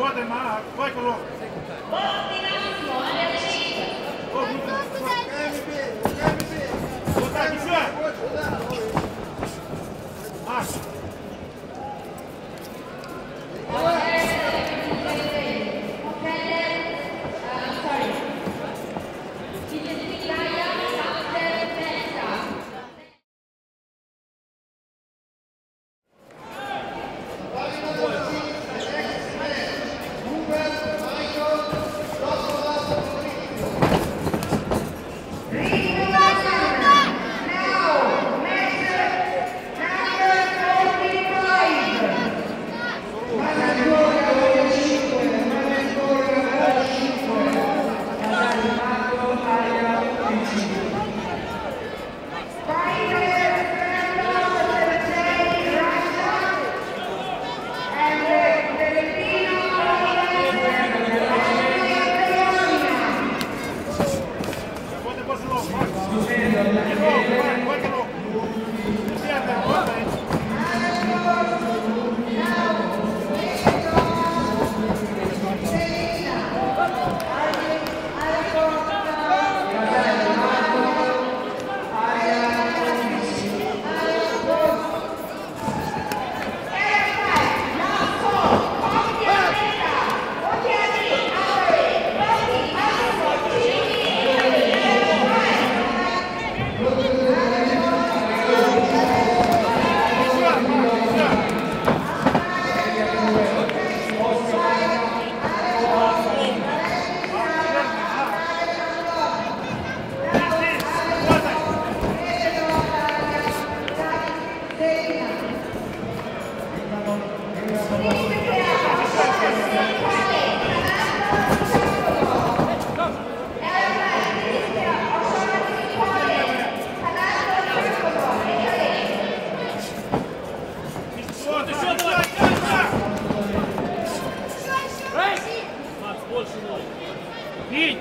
Vuoden maahan, vaikka luo.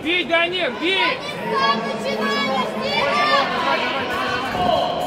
Бей, Данил, бей! Что начинаешь делать?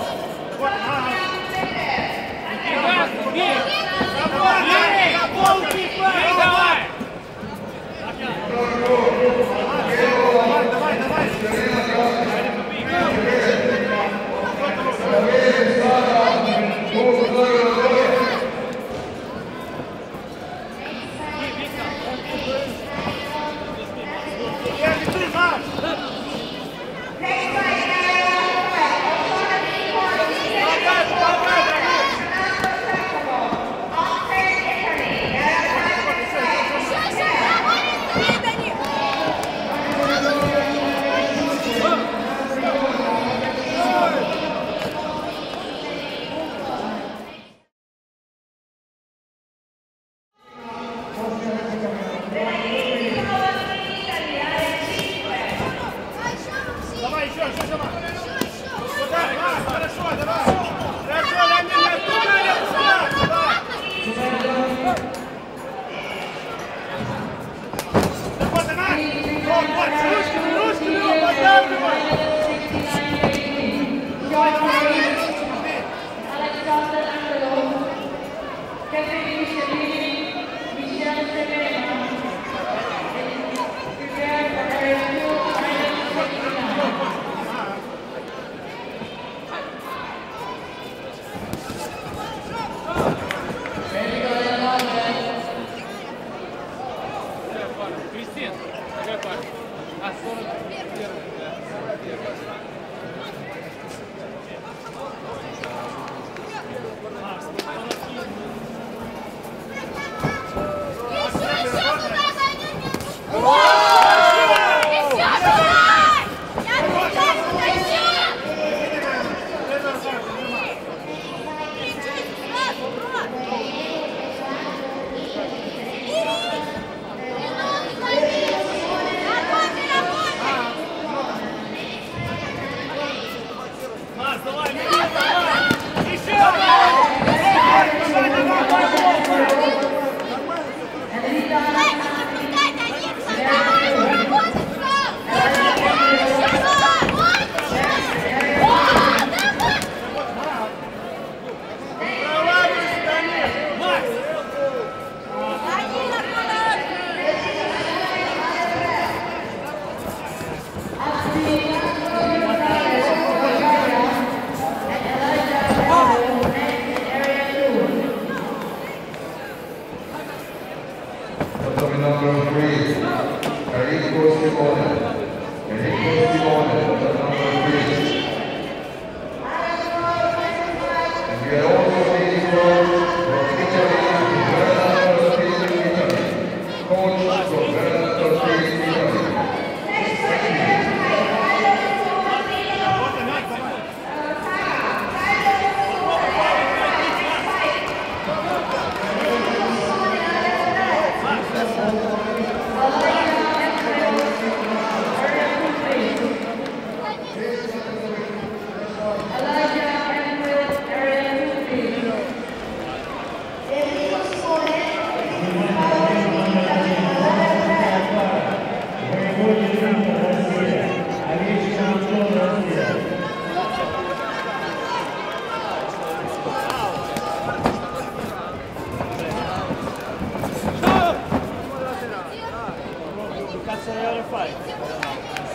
Senhora faz.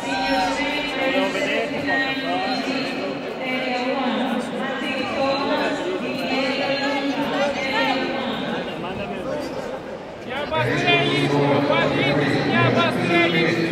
Senhor, Senhor, Senhor, Senhor, Senhor, Обострялись, обострялись!